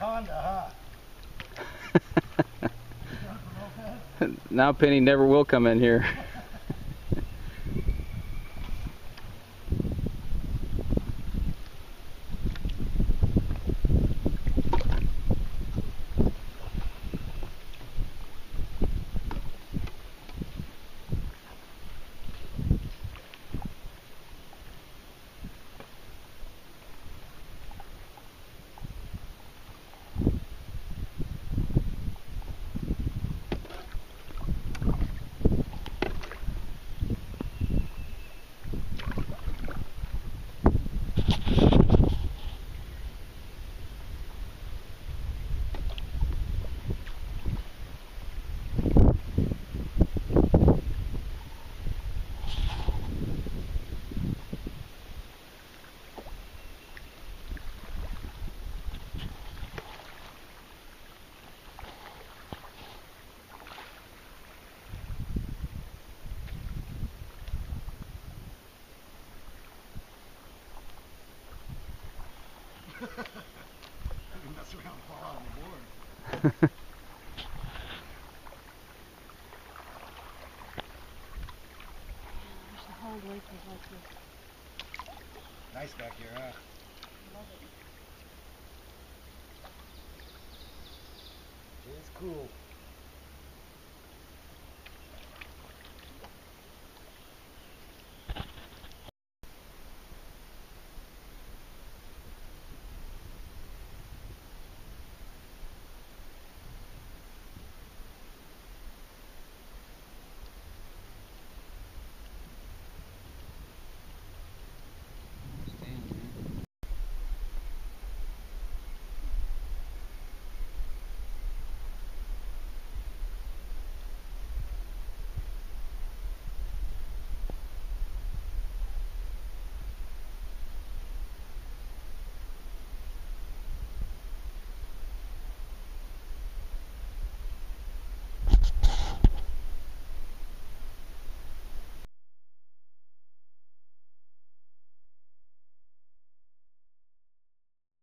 Honda, huh? now Penny never will come in here. Mess around fall on the board. Like this. Nice back here, huh? Love it. It's cool.